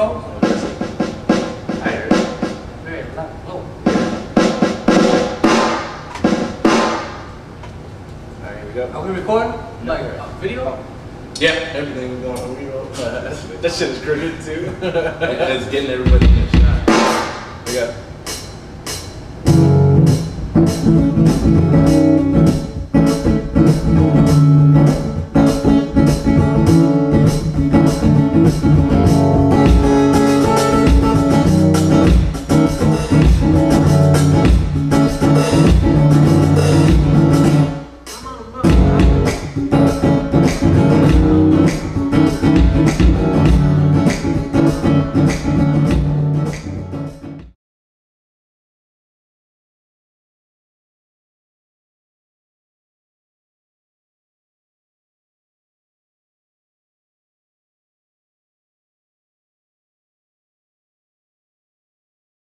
bro. Are we recording? No. Like, uh, video? Yeah, everything is going on reroll. That shit is crooked too. it's getting everybody in the shot. Here we go.